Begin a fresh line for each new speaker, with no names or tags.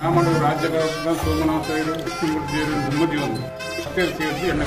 ರಾಮಣ್ಣ ರಾಜ್ಯಗಳ ಸೋಮನಾಥ ಸೈಡು ತಿಂಗಳು ಸೇರಿ ಒಂದು ಸೇರಿಸಿ ಎಣ್ಣೆ